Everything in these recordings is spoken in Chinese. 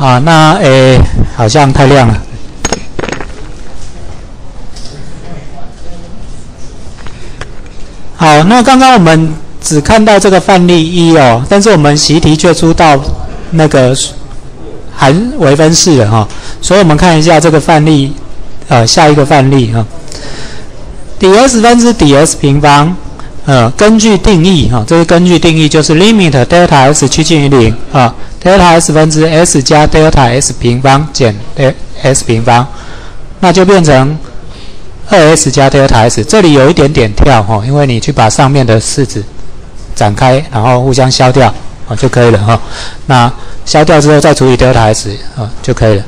啊，那诶，好像太亮了。好，那刚刚我们只看到这个范例一哦，但是我们习题却出到那个含微分式了哈，所以我们看一下这个范例，呃，下一个范例哈，ds 分之底 s 平方，呃，根据定义哈，这是根据定义就是 limit delta s 趋近于零啊，delta s 分之 s 加 delta s 平方减 s 平方，那就变成。二 s 加 delta s，这里有一点点跳哈，因为你去把上面的式子展开，然后互相消掉啊就可以了哈。那消掉之后再除以 delta s 啊就可以了。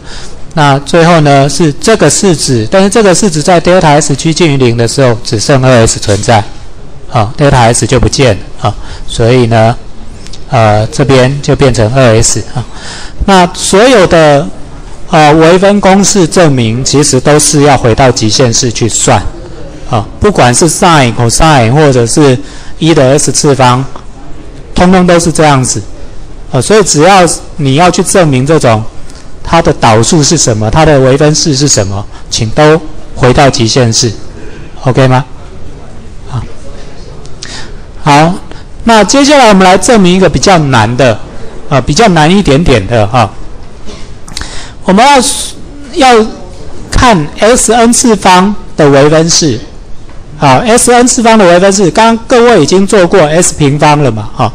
那最后呢是这个式子，但是这个式子在 delta s 趋近于零的时候只剩二 s 存在啊，delta s 就不见了啊，所以呢呃这边就变成二 s 啊。那所有的。啊，微分公式证明其实都是要回到极限式去算，啊，不管是 sin、cosine 或者是一的 s 次方，通通都是这样子，啊，所以只要你要去证明这种它的导数是什么，它的微分式是什么，请都回到极限式，OK 吗？好，那接下来我们来证明一个比较难的，啊，比较难一点点的哈。我们要要看 S n 次方的微分式，好，S n 次方的微分式，刚刚各位已经做过 S 平方了嘛，哈，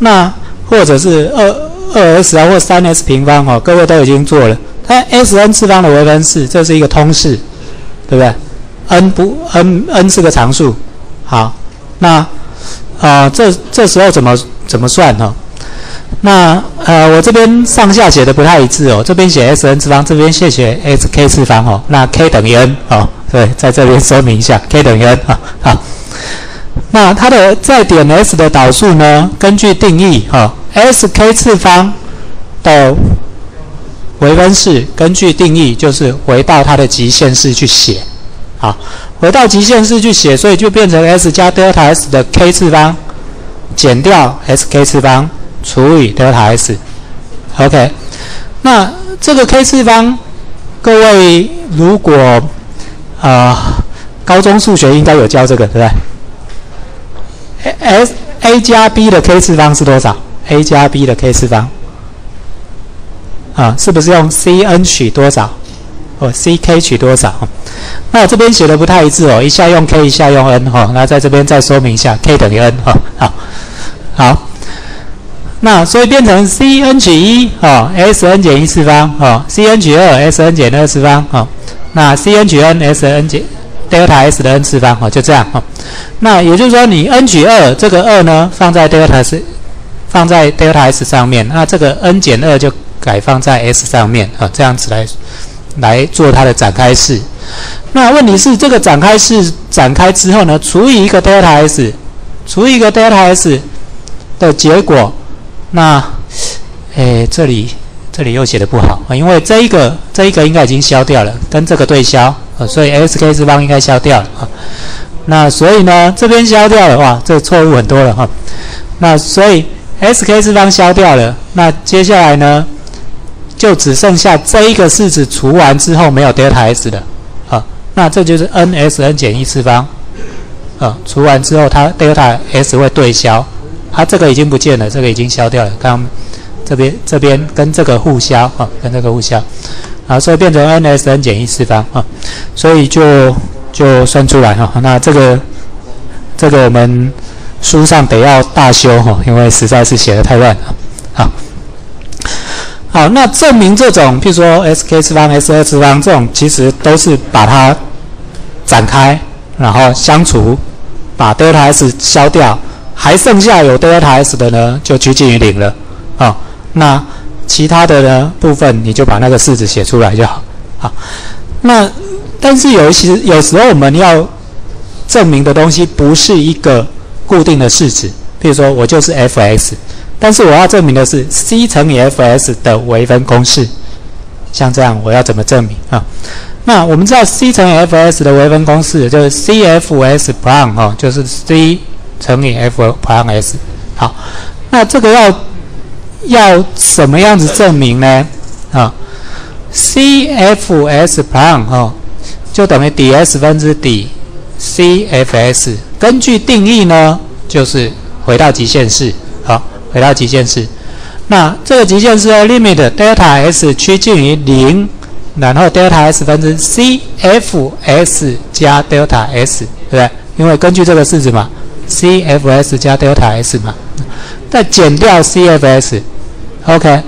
那或者是二二 S 啊，或三 S 平方，哈，各位都已经做了。它 S n 次方的微分式，这是一个通式，对不对？n 不 n n 是个常数，好，那啊，这这时候怎么怎么算呢？那呃，我这边上下写的不太一致哦。这边写 S n 次方，这边写写 S k 次方哦。那 k 等于 n 哦，对，在这边说明一下，k 等于 n 啊。好，那它的在点 S 的导数呢？根据定义哈，S k 次方的微分式，根据定义就是回到它的极限式去写。好，回到极限式去写，所以就变成 S 加 delta S 的 k 次方减掉 S k 次方。除以 delta s，OK，那这个 k 次方，各位如果啊，高中数学应该有教这个，对不对？S a 加 b 的 k 次方是多少？a 加 b 的 k 次方啊，是不是用 c n 取多少？哦，c k 取多少？那我这边写的不太一致哦，一下用 k，一下用 n 哈。那在这边再说明一下，k 等于 n 哈，好，好。那所以变成 c n 取一哦，s n 减一次方哦，c n 取二，s n 减二次方哦，那 c n 取 n，s n 减 delta s 的 n 次方哦，就这样哦。那也就是说，你 n 取二，这个二呢放在 delta s，放在 delta s 上面，那这个 n 减二就改放在 s 上面啊，这样子来来做它的展开式。那问题是，这个展开式展开之后呢，除以一个 delta s，除以一个 delta s 的结果。那，诶，这里这里又写的不好啊，因为这一个这一个应该已经消掉了，跟这个对消啊，所以 s k 次方应该消掉了啊。那所以呢，这边消掉的话，这错误很多了哈。那所以 s k 次方消掉了，那接下来呢，就只剩下这一个式子除完之后没有 delta s 的，那这就是 n s n 减一次方啊，除完之后它 delta s 会对消。它这个已经不见了，这个已经消掉了。刚这边这边跟这个互消啊，跟这个互消，啊，所以变成 n s n 减一次方啊，所以就就算出来哈。那这个这个我们书上得要大修哈，因为实在是写的太乱了。好，好，那证明这种，譬如说 s k 次方、s 二次方这种，其实都是把它展开，然后相除，把 delta s 消掉。还剩下有 delta s 的呢，就趋近于零了啊。那其他的呢部分，你就把那个式子写出来就好。好，那但是有一些有时候我们要证明的东西不是一个固定的式子，譬如说我就是 f(x)，但是我要证明的是 c 乘以 f(x) 的微分公式。像这样，我要怎么证明啊？那我们知道 c 乘以 f(x) 的微分公式就是 c(f(x) prime 哦，就是 c。乘以 f prime s，好，那这个要要什么样子证明呢？啊，CFS prime 哦，就等于 ds 分之 d CFS。根据定义呢，就是回到极限式，好，回到极限式。那这个极限式的 limit delta s 趋近于零，然后 delta s 分之 CFS 加 delta s，对不对？因为根据这个式子嘛，CFS 加 delta s 嘛，再减掉 CFS，OK。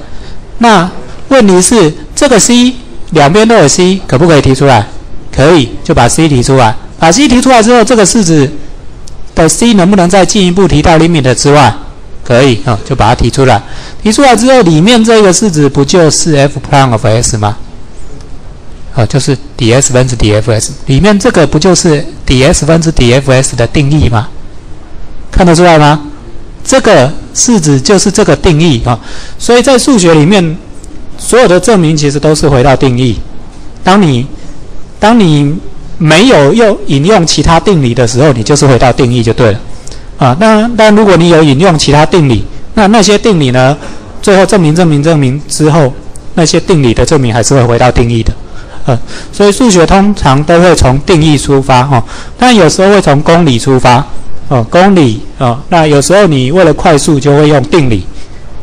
那问题是这个 C 两边都有 C，可不可以提出来？可以，就把 C 提出来。把 C 提出来之后，这个式子的 C 能不能再进一步提到 limit 之外？可以啊，就把它提出来。提出来之后，里面这个式子不就是 f prime of s 吗？啊，就是 ds 分之 dfs。里面这个不就是 ds 分之 dfs 的定义吗？看得出来吗？这个式子就是这个定义啊。所以在数学里面，所有的证明其实都是回到定义。当你当你没有用引用其他定理的时候，你就是回到定义就对了。啊，那但如果你有引用其他定理，那那些定理呢？最后证明、证明、证明之后，那些定理的证明还是会回到定义的。呃，所以数学通常都会从定义出发，哈，但有时候会从公理出发，哦，公理，哦，那有时候你为了快速就会用定理，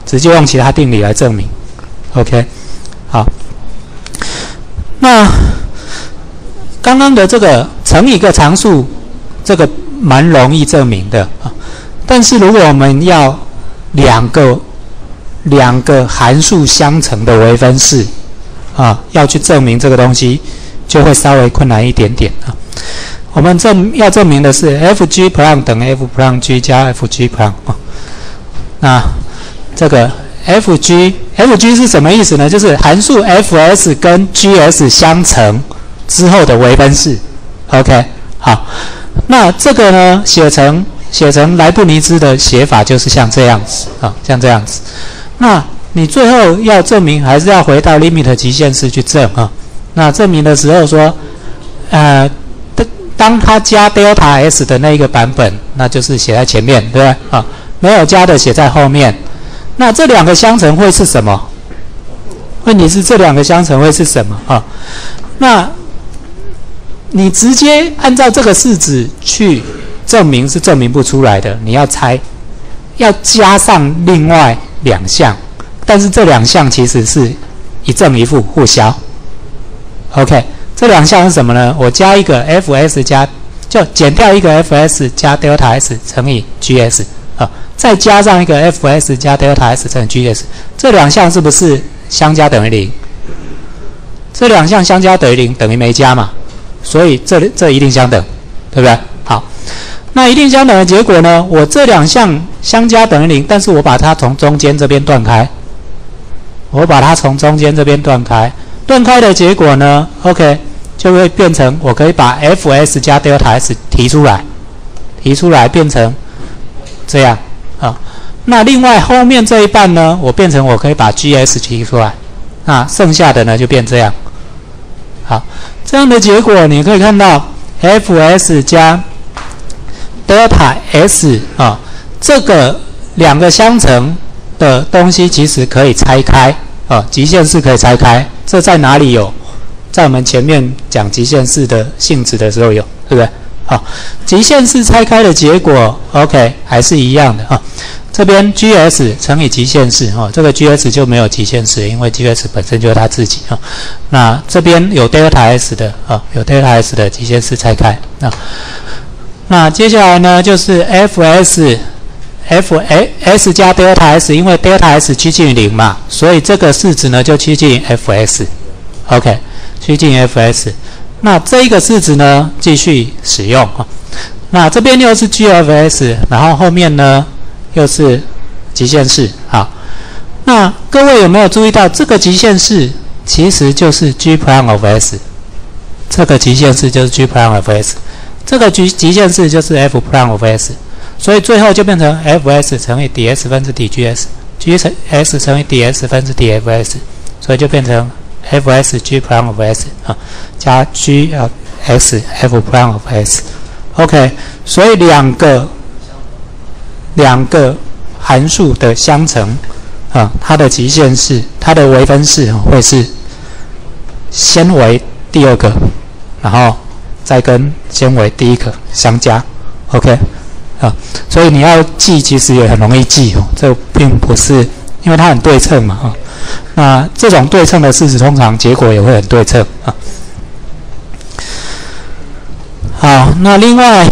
直接用其他定理来证明。OK，好，那刚刚的这个乘一个常数，这个。蛮容易证明的啊，但是如果我们要两个两个函数相乘的微分式啊，要去证明这个东西，就会稍微困难一点点啊。我们证要证明的是 f g prime 等于 f prime g 加 f g prime 啊。那这个 f g f g 是什么意思呢？就是函数 f s 跟 g s 相乘之后的微分式。OK，好。那这个呢，写成写成莱布尼兹的写法就是像这样子啊，像这样子。那你最后要证明，还是要回到 limit 极限式去证啊。那证明的时候说，呃，当当它加 delta s 的那一个版本，那就是写在前面，对不对啊？没有加的写在后面。那这两个相乘会是什么？问题是这两个相乘会是什么啊？那。你直接按照这个式子去证明是证明不出来的，你要猜，要加上另外两项，但是这两项其实是一正一负互消。OK，这两项是什么呢？我加一个 Fs 加，就减掉一个 Fs 加 delta s 乘以 Gs 啊，再加上一个 Fs 加 delta s 乘以 Gs，这两项是不是相加等于零？这两项相加等于零，等于没加嘛？所以这这一定相等，对不对？好，那一定相等的结果呢？我这两项相加等于零，但是我把它从中间这边断开，我把它从中间这边断开，断开的结果呢？OK，就会变成我可以把 Fs 加 delta s 提出来，提出来变成这样啊。那另外后面这一半呢？我变成我可以把 Gs 提出来，那剩下的呢就变这样。好。这样的结果，你可以看到 Fs 加 delta s 啊，这个两个相乘的东西其实可以拆开啊，极限式可以拆开。这在哪里有？在我们前面讲极限式的性质的时候有，对不对？好，极限式拆开的结果，OK，还是一样的啊。这边 Gs 乘以极限式，哈，这个 Gs 就没有极限式，因为 Gs 本身就是它自己啊。那这边有 delta s 的啊，有 delta s 的极限式拆开啊。那接下来呢，就是 Fs F S 加 delta s，因为 delta s 趋近于零嘛，所以这个式子呢就趋近于 Fs，OK，趋近于 Fs。那这一个式子呢继续使用啊。那这边又是 Gfs，然后后面呢？又是极限式，好，那各位有没有注意到这个极限式其实就是 g prime of s，这个极限式就是 g prime of s，这个极极限式就是 f prime of s，所以最后就变成 f_s 乘以 ds 分之 dgs，g 乘 s 乘以 ds 分之 dfs，所以就变成 f_s g prime of s 啊，加 g 啊 s f prime of s，OK，所以两个。两个函数的相乘啊，它的极限是它的微分式会是先为第二个，然后再跟先为第一个相加，OK，啊，所以你要记其实也很容易记哦，这并不是因为它很对称嘛，啊，那这种对称的式子通常结果也会很对称啊。好，那另外。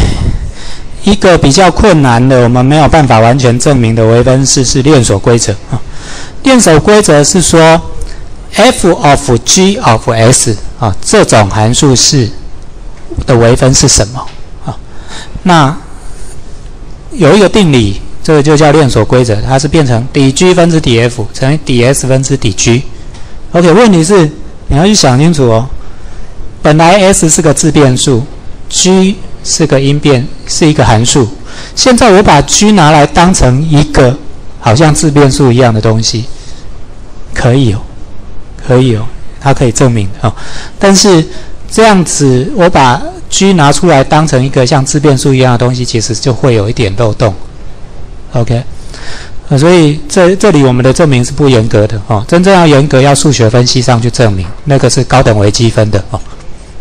一个比较困难的，我们没有办法完全证明的微分式是链锁规则啊。链锁规则是说，f of g of s 啊这种函数式的微分是什么啊？那有一个定理，这个就叫链锁规则，它是变成底 g 分之底 f 乘以底 s 分之底 g。OK，问题是你要去想清楚哦，本来 s 是个自变数，g 是个因变，是一个函数。现在我把 g 拿来当成一个好像自变数一样的东西，可以哦，可以哦，它可以证明哦。但是这样子，我把 g 拿出来当成一个像自变数一样的东西，其实就会有一点漏洞。OK，所以这这里我们的证明是不严格的哦。真正要严格，要数学分析上去证明，那个是高等微积分的哦，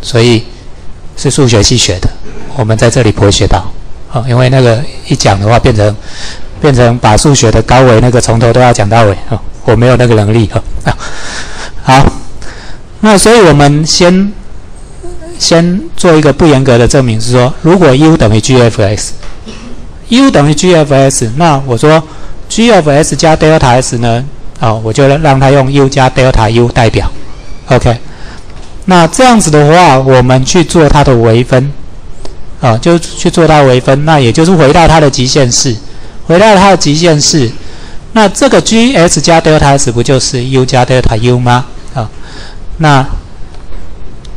所以是数学系学的。我们在这里不会学到，啊，因为那个一讲的话，变成变成把数学的高维那个从头都要讲到尾，啊，我没有那个能力，啊，好，那所以我们先先做一个不严格的证明，是说，如果 u 等于 g f s，u 等于 g f s，那我说 g f s 加 delta s 呢，啊，我就让它用 u 加 delta u 代表，OK，那这样子的话，我们去做它的微分。啊，就去做它微分，那也就是回到它的极限式，回到它的极限式，那这个 g s 加 delta s 不就是 u 加 delta u 吗？啊，那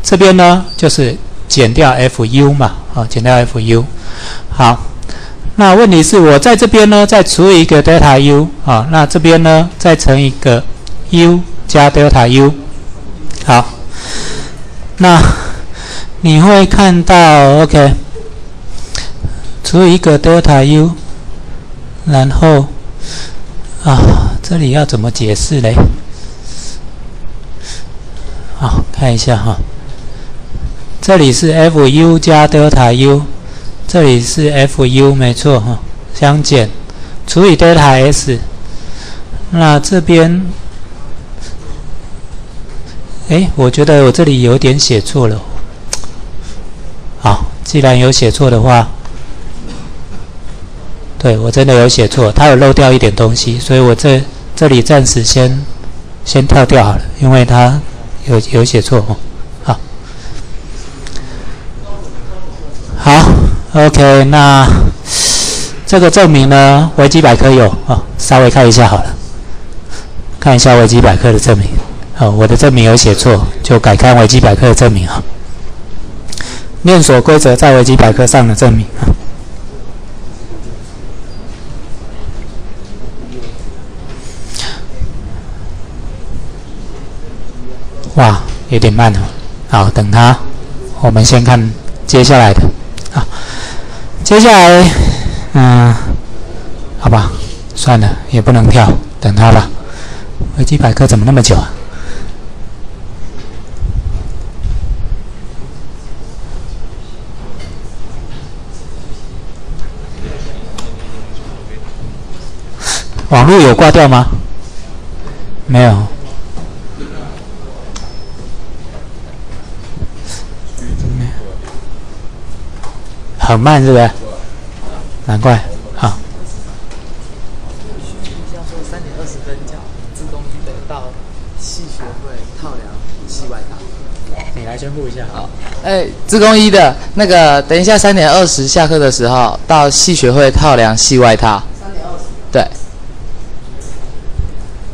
这边呢就是减掉 f u 嘛，啊，减掉 f u。好，那问题是我在这边呢再除以一个 delta u，啊，那这边呢再乘一个 u 加 delta u。好，那你会看到，OK。除以一个 delta u，然后啊，这里要怎么解释嘞？好，看一下哈，这里是 f u 加 delta u，这里是 f u 没错哈，相减除以 delta s，那这边，哎，我觉得我这里有点写错了。好，既然有写错的话。对我真的有写错，他有漏掉一点东西，所以我这这里暂时先先跳掉好了，因为他有有写错哦。好，好，OK，那这个证明呢，维基百科有啊，稍微看一下好了，看一下维基百科的证明。好，我的证明有写错，就改看维基百科的证明啊。链锁规则在维基百科上的证明啊。哇，有点慢哦。好，等它。我们先看接下来的啊。接下来，嗯，好吧，算了，也不能跳，等它吧。维基百科怎么那么久啊？网络有挂掉吗？没有。很慢是不是？难怪，好。三点二十分讲自动一得到系学会套梁系外套。你来宣布一下。好，哎，自工一的那个，等一下三点二十下课的时候到系学会套梁系外套。三点二十。对。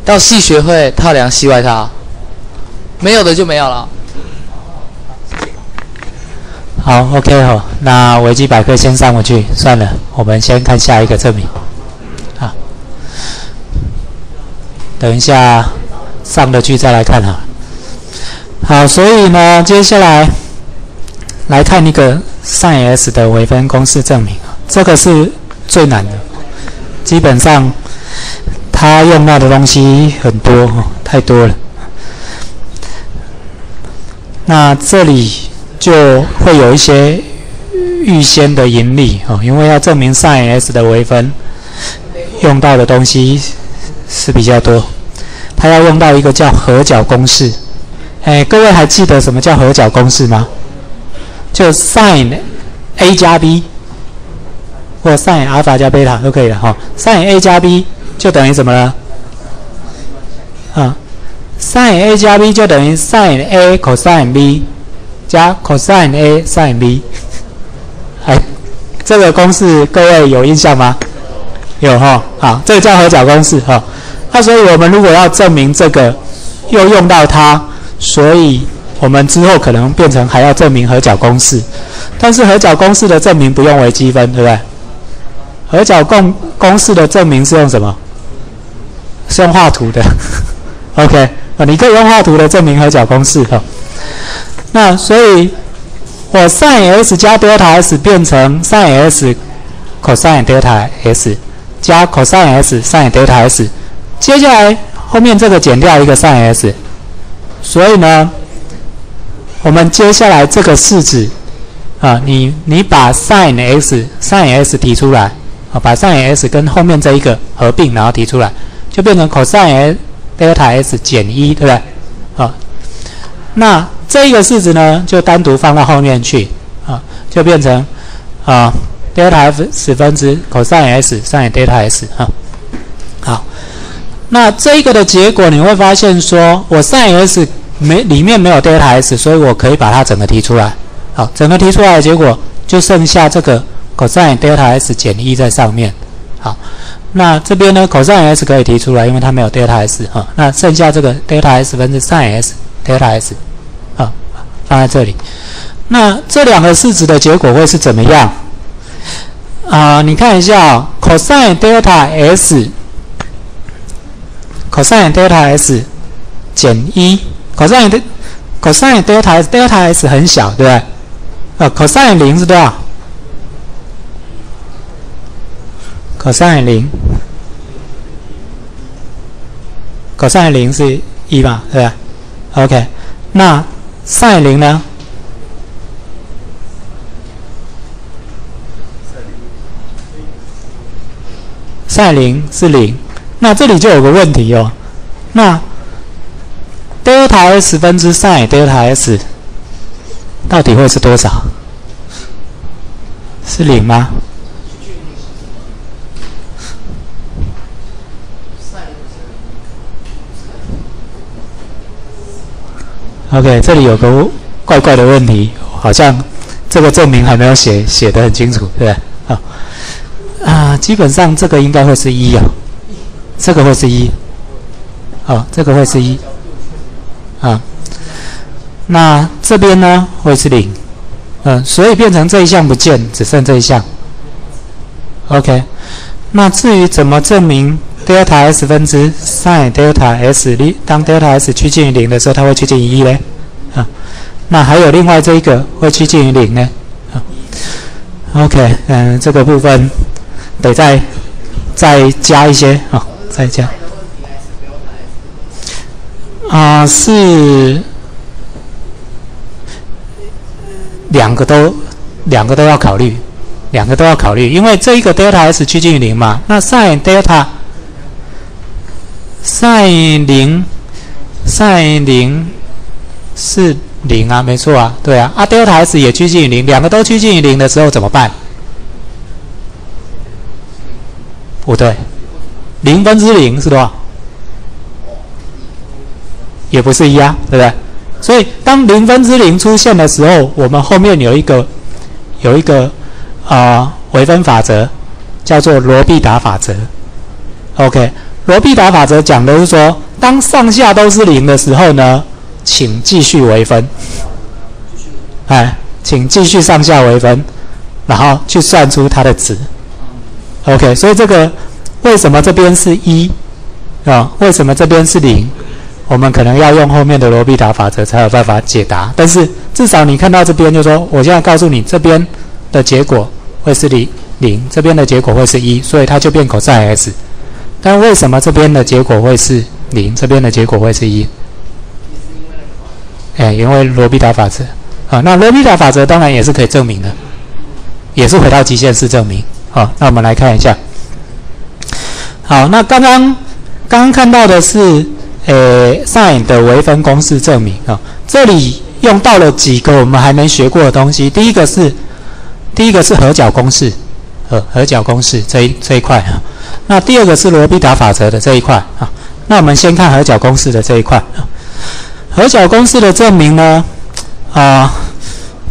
到系学会套梁系外套，没有的就没有了。好，OK 好，那维基百科先上过去，算了，我们先看下一个证明。好，等一下上的去再来看哈。好，所以呢，接下来来看一个 sin s 的微分公式证明这个是最难的，基本上。它用到的东西很多哦，太多了。那这里就会有一些预先的盈利哦，因为要证明 sin s 的微分，用到的东西是比较多。它要用到一个叫合角公式。哎，各位还记得什么叫合角公式吗？就 sin a 加 b 或 sin 阿尔法加贝塔都可以了哈。sin a 加 b 就等于什么呢？啊，sin a 加 b 就等于 sin a cosine b 加 cosine a sin b。哎，这个公式各位有印象吗？有哈。好，这个叫合角公式哈。那所以我们如果要证明这个，又用到它，所以我们之后可能变成还要证明合角公式。但是合角公式的证明不用微积分，对不对？合角公公式的证明是用什么？是用画图的，OK 啊，你可以用画图的证明合角公式哈。那所以，我 sin s 加 delta s 变成 sin s cosine delta s 加 cosine s sin delta s，接下来后面这个减掉一个 sin s，所以呢，我们接下来这个式子啊，你你把 sin s sin s 提出来啊，把 sin s 跟后面这一个合并，然后提出来。就变成 cosine delta s 减一，对不对？好，那这个式子呢，就单独放到后面去啊，就变成啊 delta f 十分之 cosine s sin delta s 哈。好，那这个的结果你会发现，说我 sin s 没里面没有 delta s，所以我可以把它整个提出来。好，整个提出来的结果就剩下这个 cosine delta s 减一在上面。好。那这边呢，cosine s 可以提出来，因为它没有 delta s 哈。那剩下这个 delta s 分之 sin s delta s 啊，放在这里。那这两个式子的结果会是怎么样？啊，你看一下，cosine delta s，cosine delta s 减一，cosine 的 cosine delta s delta s 很小，对不对？呃，cosine 零是多少？cosine 零，cosine 零是一吧，对吧？OK，那 sin 呢？sin 是零，那这里就有个问题哦。那 delta s 分之 sin delta s 到底会是多少？是零吗？OK，这里有个怪怪的问题，好像这个证明还没有写写得很清楚，对不对？啊啊，基本上这个应该会是一啊，这个会是一，好，这个会是一，啊，那这边呢会是零，嗯，所以变成这一项不见，只剩这一项。OK，那至于怎么证明？delta s 分之 sin delta s，当 delta s 趋近于零的时候，它会趋近于一嘞，啊，那还有另外这一个会趋近于零呢，啊，OK，嗯，这个部分得再再加一些啊，再加，啊，是两个都两个都要考虑，两个都要考虑，因为这一个 delta s 趋近于零嘛，那 sin delta sin 零，sin 零是零啊，没错啊，对啊，啊 delta s 也趋近于零，两个都趋近于零的时候怎么办？不对，零分之零是多少？也不是一啊，对不对？所以当零分之零出现的时候，我们后面有一个有一个啊微分法则，叫做罗必达法则。OK。罗必达法则讲的是说，当上下都是零的时候呢，请继续微分。哎，请继续上下微分，然后去算出它的值。OK，所以这个为什么这边是一啊？为什么这边是零？我们可能要用后面的罗必达法则才有办法解答。但是至少你看到这边，就说我现在告诉你，这边的结果会是零零，这边的结果会是一，所以它就变 cos s。但为什么这边的结果会是零，这边的结果会是一？哎，因为罗比达法则啊。那罗比达法则当然也是可以证明的，也是回到极限式证明。好，那我们来看一下。好，那刚刚刚刚看到的是呃 sin 的微分公式证明啊。这里用到了几个我们还没学过的东西。第一个是第一个是合角公式，呃，合角公式这一这一块啊。那第二个是罗必达法则的这一块啊。那我们先看合角公式的这一块啊。合角公式的证明呢，啊，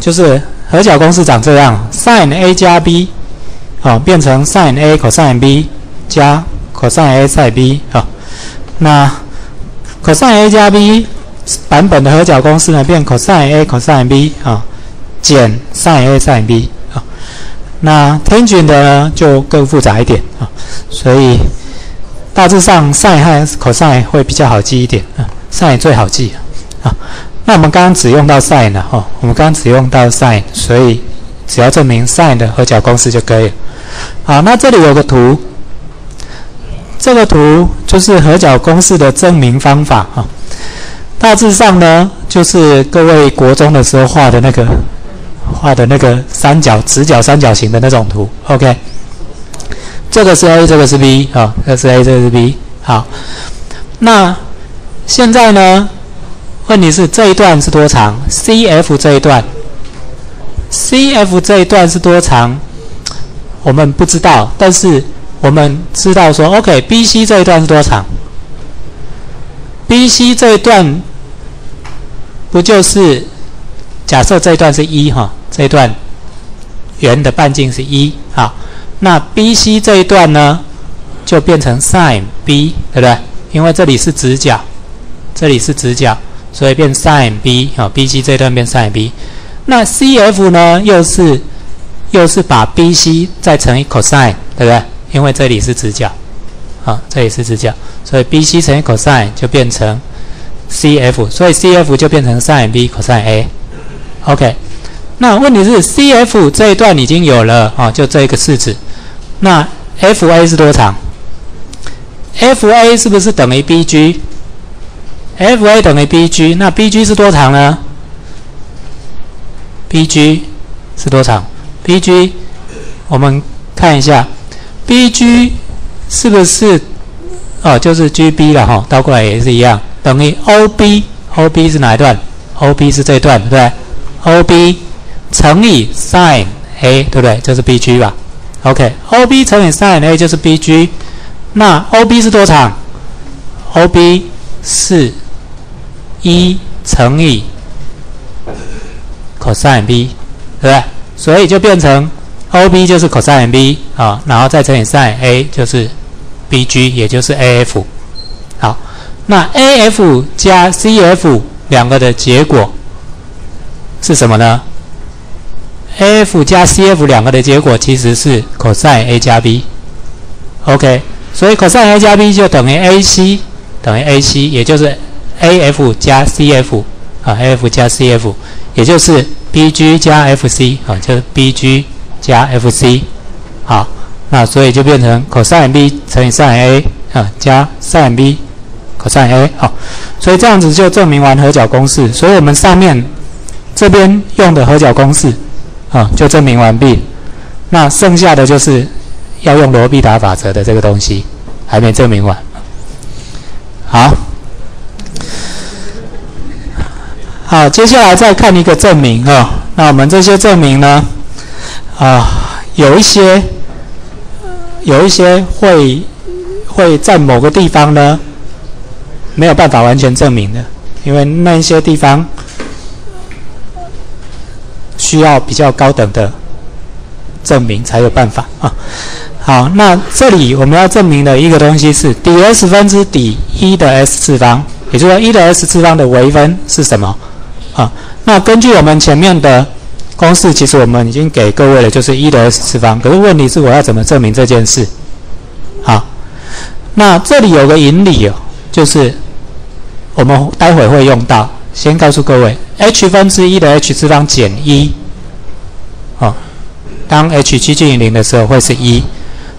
就是合角公式长这样：sin a 加 b，好，变成 sin a cos b 加 cos a sin b 啊。那 cos a 加 b 版本的合角公式呢，变 cos a cos b 啊，减 sin a sin b 那 tangent 的呢就更复杂一点啊，所以大致上 sin 和 cos 会比较好记一点啊，sin 最好记。啊，那我们刚刚只用到 sin 了哈，我们刚刚只用到 sin，所以只要证明 sin 的和角公式就可以了。好，那这里有个图，这个图就是和角公式的证明方法哈。大致上呢，就是各位国中的时候画的那个画的那个三角直角三角形的那种图。OK，这个是 A，这个是 B 啊，这是 A，这个是 B。好，那现在呢？问题是这一段是多长？CF 这一段，CF 这一段是多长？我们不知道，但是我们知道说，OK，BC 这一段是多长？BC 这一段不就是假设这一段是一哈？这一段圆的半径是一好，那 BC 这一段呢，就变成 sin B，对不对？因为这里是直角，这里是直角。所以变 sin b 啊，BC 这一段变 sin b，那 CF 呢，又是又是把 BC 再乘以 cosine，对不对？因为这里是直角，啊，这里是直角，所以 BC 乘以 cosine 就变成 CF，所以 CF 就变成 sin b cosine a。OK，那问题是 CF 这一段已经有了啊，就这一个式子，那 FA 是多长？FA 是不是等于 BG？F(a) 等于 bg，那 bg 是多长呢？bg 是多长？bg 我们看一下，bg 是不是哦？就是 gb 了哈，倒过来也是一样，等于 OB，OB 是哪一段？OB 是这一段，对不对？OB 乘以 sin a，对不对？这是 bg 吧？OK，OB 乘以 sin a 就是 bg，那 OB 是多长？OB 是一乘以 cosine b，对不对？所以就变成 OB 就是 cosine b 啊，然后再乘以 sin a 就是 BG，也就是 AF。好，那 AF 加 CF 两个的结果是什么呢？AF 加 CF 两个的结果其实是 cos a 加 b。OK，所以 cos a 加 b 就等于 AC 等于 AC，也就是。AF 加 CF 啊，AF 加 CF，也就是 BG 加 FC 啊，就是 BG 加 FC 好，那所以就变成 cos B 乘以 sin A 啊，加 sin B。cos A 好，所以这样子就证明完合角公式，所以我们上面这边用的合角公式啊，就证明完毕。那剩下的就是要用罗必达法则的这个东西，还没证明完。好。好，接下来再看一个证明啊。那我们这些证明呢，啊，有一些有一些会会在某个地方呢没有办法完全证明的，因为那一些地方需要比较高等的证明才有办法啊。好，那这里我们要证明的一个东西是底 s 分之底一的 S 次方，也就是说一的 S 次方的微分是什么？啊，那根据我们前面的公式，其实我们已经给各位了，就是一的 S 次方。可是问题是，我要怎么证明这件事？好，那这里有个引理哦，就是我们待会会用到。先告诉各位，h 分之一的 h 次方减一，哦，当 h 趋近于零的时候会是一。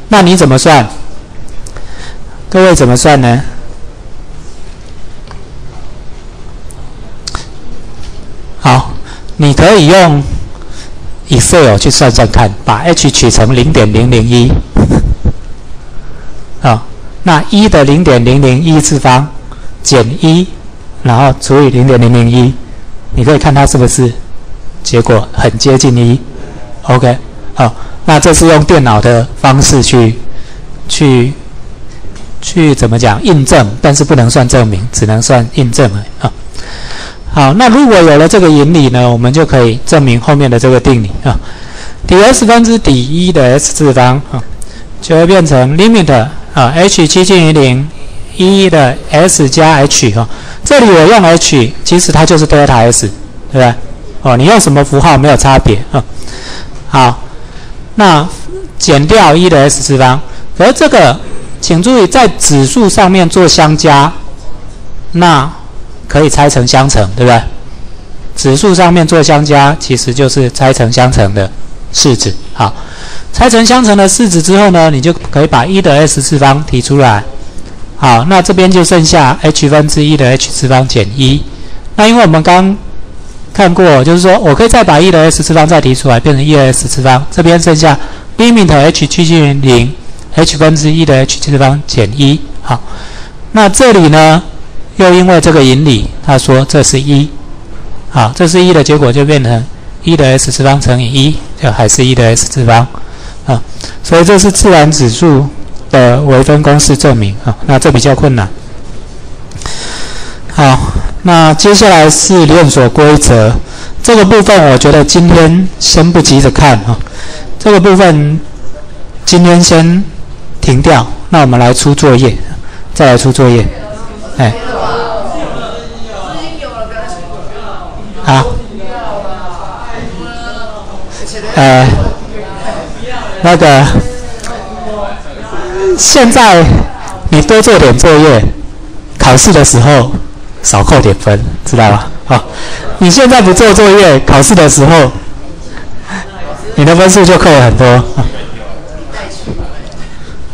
那你怎么算？各位怎么算呢？好，你可以用 Excel 去算算看，把 h 取成零点零零一，啊，那一的零点零零一次方减一，然后除以零点零零一，你可以看它是不是结果很接近一，OK，好，那这是用电脑的方式去去去怎么讲印证，但是不能算证明，只能算印证啊。好，那如果有了这个引理呢，我们就可以证明后面的这个定理啊。底 s 分之底一的 s 次方啊，就会变成 limit 啊 h 趋近于零一的 s 加 h 哈。这里我用 h，其实它就是 delta s，对不对？哦，你用什么符号没有差别啊。好，那减掉一的 s 次方，而这个请注意在指数上面做相加，那。可以拆成相乘，对不对？指数上面做相加，其实就是拆成相乘的式子。好，拆成相乘的式子之后呢，你就可以把一的 s 次方提出来。好，那这边就剩下 h 分之一的 h 次方减一。那因为我们刚看过，就是说我可以再把一的 s 次方再提出来，变成一的 s 次方。这边剩下 limit h 趋近于零，h 分之一的 h 次方减一。好，那这里呢？又因为这个引理，他说这是一，好，这是一的结果就变成一的 s 次方乘以一，就还是一的 s 次方，啊，所以这是自然指数的微分公式证明啊，那这比较困难。好，那接下来是链锁规则这个部分，我觉得今天先不急着看啊，这个部分今天先停掉，那我们来出作业，再来出作业，哎。好，呃，那个，现在你多做点作业，考试的时候少扣点分，知道吧？好，你现在不做作业，考试的时候你的分数就扣了很多。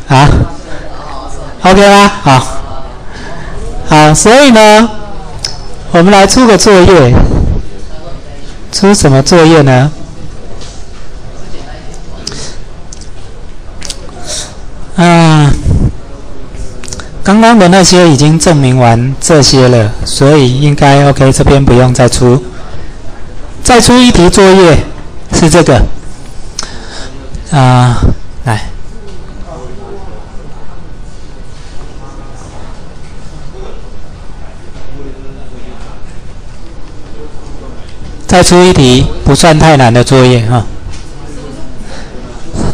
啊，OK 吗？好，好，所以呢，我们来出个作业。出什么作业呢？啊，刚刚的那些已经证明完这些了，所以应该 OK，这边不用再出。再出一题作业是这个，啊，来。再出一题不算太难的作业哈，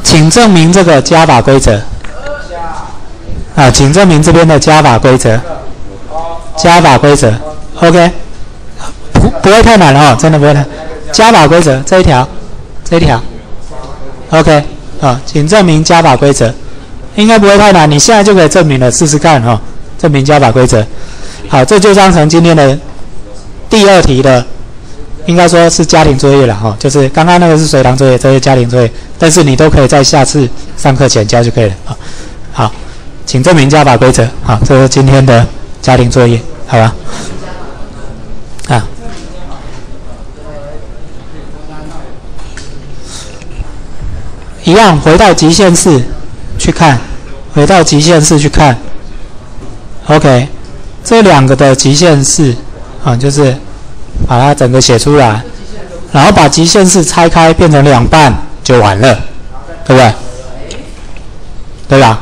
请证明这个加法规则。啊，请证明这边的加法规则。加法规则，OK，不不会太难了哦，真的不会太。加法规则这一条，这一条，OK，啊，请证明加法规则，应该不会太难，你现在就可以证明了，试试看哈，证明加法规则。好，这就当成今天的第二题的。应该说是家庭作业了哈，就是刚刚那个是随堂作业，这是家庭作业，但是你都可以在下次上课前交就可以了啊。好，请证明加法规则。好，这是今天的家庭作业，好吧？啊，一样回到极限式去看，回到极限式去看。OK，这两个的极限式啊，就是。把它整个写出来，然后把极限式拆开变成两半就完了，对不对？对吧？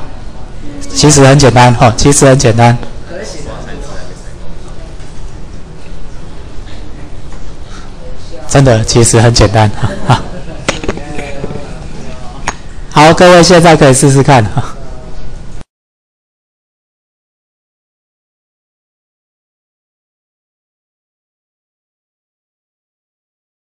其实很简单哈，其实很简单。真的，其实很简单哈。好，各位现在可以试试看哈。